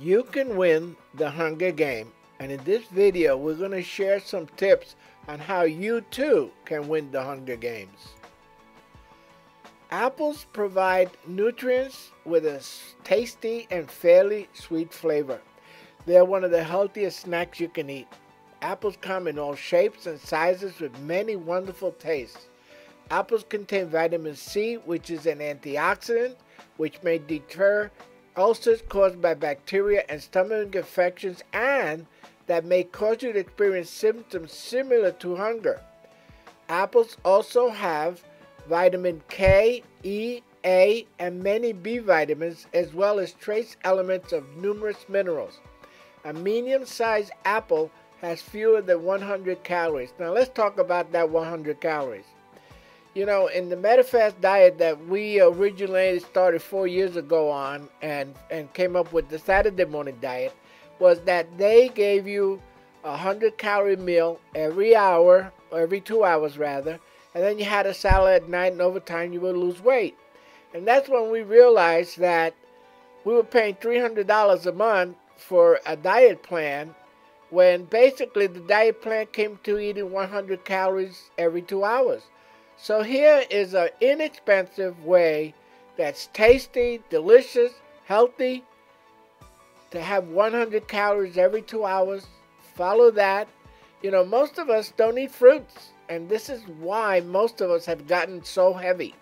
you can win the hunger game and in this video we're going to share some tips on how you too can win the hunger games. Apples provide nutrients with a tasty and fairly sweet flavor. They're one of the healthiest snacks you can eat. Apples come in all shapes and sizes with many wonderful tastes. Apples contain vitamin C, which is an antioxidant, which may deter ulcers caused by bacteria and stomach infections and that may cause you to experience symptoms similar to hunger. Apples also have vitamin K, E, A, and many B vitamins, as well as trace elements of numerous minerals. A medium sized apple has fewer than 100 calories. Now, let's talk about that 100 calories. You know, in the Medifast diet that we originally started four years ago on and, and came up with the Saturday morning diet, was that they gave you a 100 calorie meal every hour, or every two hours rather, and then you had a salad at night, and over time you would lose weight. And that's when we realized that we were paying $300 a month for a diet plan when basically the diet plan came to eating 100 calories every two hours. So here is an inexpensive way that's tasty, delicious, healthy to have 100 calories every two hours. Follow that. You know, most of us don't eat fruits, and this is why most of us have gotten so heavy.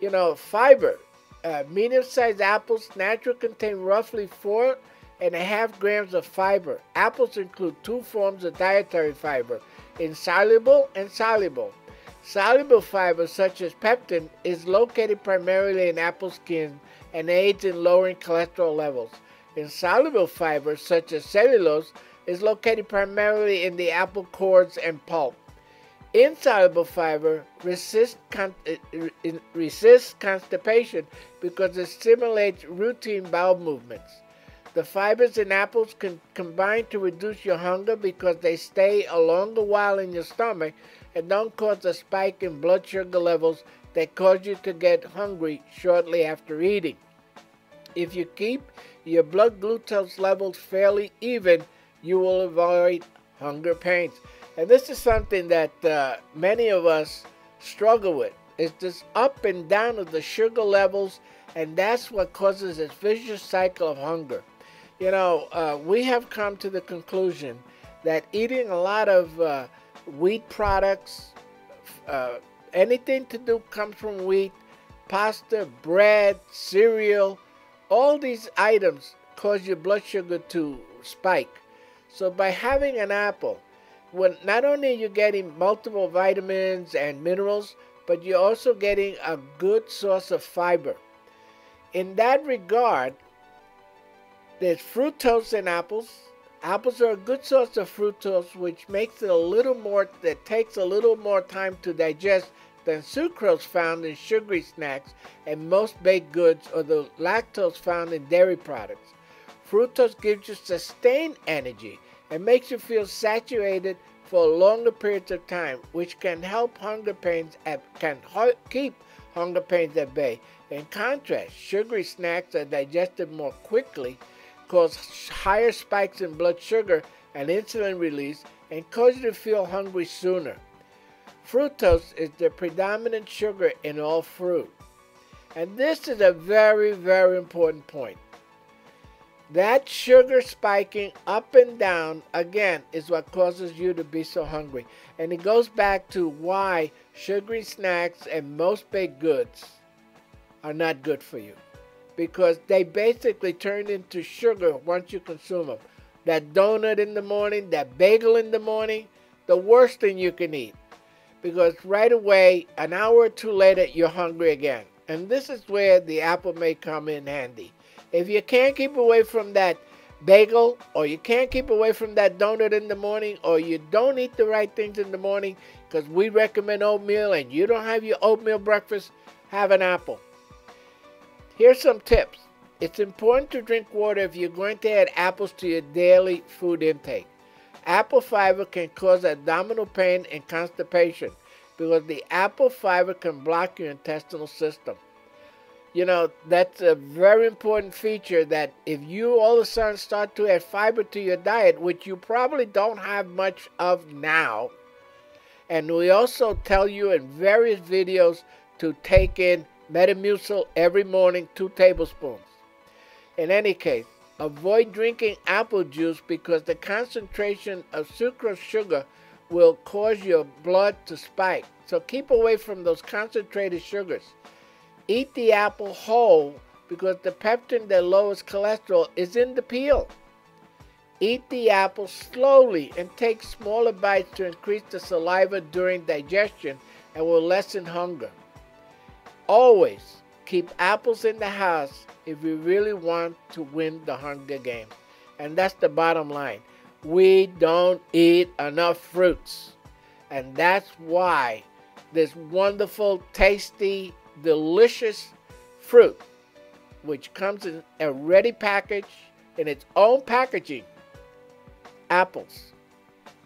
You know, fiber. Uh, medium-sized apples naturally contain roughly four and a half grams of fiber. Apples include two forms of dietary fiber, insoluble and soluble. Soluble fiber, such as peptin, is located primarily in apple skin and aids in lowering cholesterol levels. Insoluble fiber, such as cellulose, is located primarily in the apple cores and pulp. Insoluble fiber resists, con- eh, resists constipation because it stimulates routine bowel movements. The fibers in apples can combine to reduce your hunger because they stay a longer while in your stomach and don't cause a spike in blood sugar levels that cause you to get hungry shortly after eating. If you keep your blood glucose levels fairly even, you will avoid hunger pains. And this is something that uh, many of us struggle with. It's this up and down of the sugar levels, and that's what causes this vicious cycle of hunger. You know, uh, we have come to the conclusion that eating a lot of uh, wheat products, uh, anything to do comes from wheat, pasta, bread, cereal, all these items cause your blood sugar to spike. So by having an apple, when not only are you getting multiple vitamins and minerals, but you're also getting a good source of fiber. In that regard, there's fructose in apples. Apples are a good source of fructose, which makes it a little more, that takes a little more time to digest than sucrose found in sugary snacks and most baked goods or the lactose found in dairy products. Fructose gives you sustained energy and makes you feel saturated for longer periods of time, which can help hunger pains at, can keep hunger pains at bay. In contrast, sugary snacks are digested more quickly, cause higher spikes in blood sugar and insulin release, and cause you to feel hungry sooner. Fructose is the predominant sugar in all fruit. And this is a very, very important point. That sugar spiking up and down, again, is what causes you to be so hungry. And it goes back to why sugary snacks and most baked goods are not good for you. Because they basically turn into sugar once you consume them. That donut in the morning, that bagel in the morning, the worst thing you can eat because right away, an hour or two later, you're hungry again. And this is where the apple may come in handy. If you can't keep away from that bagel, or you can't keep away from that donut in the morning, or you don't eat the right things in the morning, because we recommend oatmeal and you don't have your oatmeal breakfast, have an apple. Here's some tips. It's important to drink water if you're going to add apples to your daily food intake. Apple fiber can cause abdominal pain and constipation because the apple fiber can block your intestinal system. you know, that's a very important feature that if you all of a sudden start to add fiber to your diet, which you probably don't have much of now, and we also tell you in various videos to take in Metamucil every morning, two tablespoons. In any case, avoid drinking apple juice because the concentration of sucrose sugar will cause your blood to spike. So keep away from those concentrated sugars. Eat the apple whole because the peptin that lowers cholesterol is in the peel. Eat the apple slowly and take smaller bites to increase the saliva during digestion and will lessen hunger. Always keep apples in the house if you really want to win the hunger game. And that's the bottom line. We don't eat enough fruits. And that's why this wonderful, tasty, delicious fruit, which comes in a ready package in its own packaging, apples.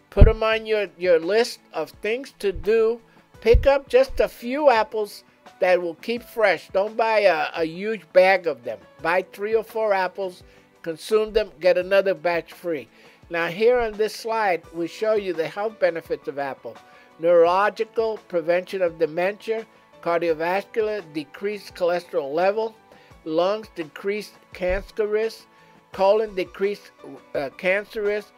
Put them on your, your list of things to do. Pick up just a few apples that will keep fresh. Don't buy a, a huge bag of them. Buy three or four apples, consume them, get another batch free. Now, here on this slide, we show you the health benefits of apple neurological, prevention of dementia, cardiovascular, decreased cholesterol level, lungs, decreased cancer risk, colon, decreased uh, cancer risk,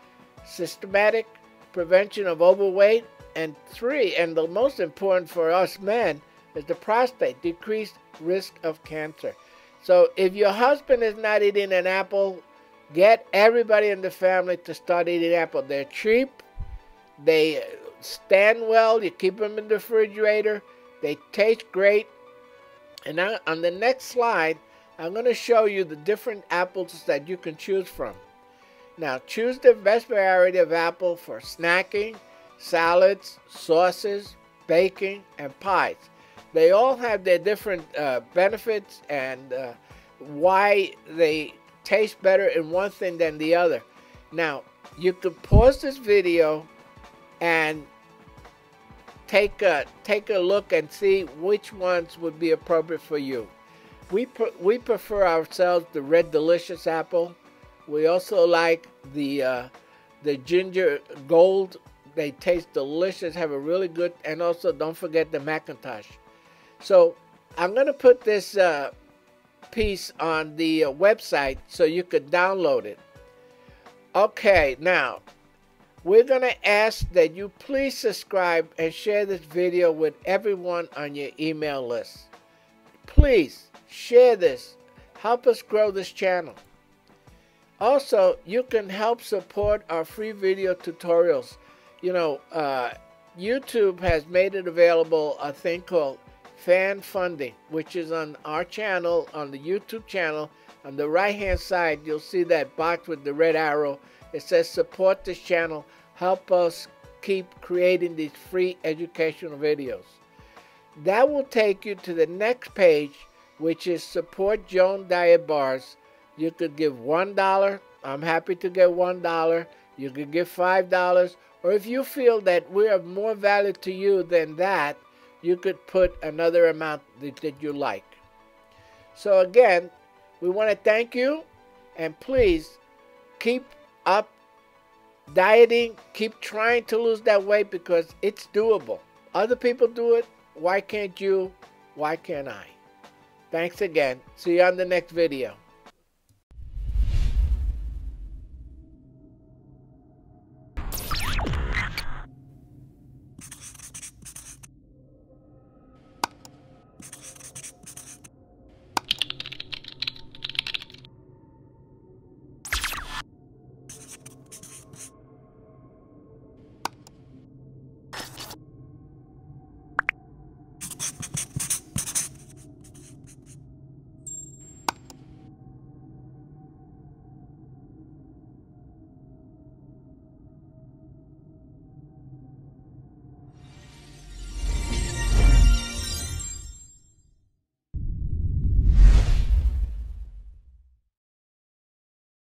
systematic prevention of overweight, and three, and the most important for us men, is the prostate, decreased risk of cancer. So if your husband is not eating an apple, get everybody in the family to start eating apple. They're cheap, they stand well, you keep them in the refrigerator, they taste great. And now on the next slide, I'm going to show you the different apples that you can choose from. Now choose the best variety of apple for snacking, salads, sauces, baking, and pies. They all have their different uh, benefits and uh, why they taste better in one thing than the other. Now, you could pause this video and take a take a look and see which ones would be appropriate for you. We we prefer ourselves the red delicious apple. We also like the uh, the ginger gold. They taste delicious, have a really good, and also don't forget the McIntosh. So I'm gonna put this uh, piece on the uh, website so you could download it. Okay, now we're going to ask that you please subscribe and share this video with everyone on your email list. Please share this. Help us grow this channel. Also, you can help support our free video tutorials. You know, uh, YouTube has made it available a thing called fan funding, which is on our channel, on the YouTube channel. On the right hand side, you'll see that box with the red arrow it says support this channel. Help us keep creating these free educational videos. That will take you to the next page, which is support Joan Diet Bars. You could give $1. I'm happy to get $1. You could give $5. Or if you feel that we're of more value to you than that, you could put another amount that, that you like. So again, we want to thank you and please keep up dieting, keep trying to lose that weight because it's doable. Other people do it. Why can't you? Why can't I? Thanks again. See you on the next video.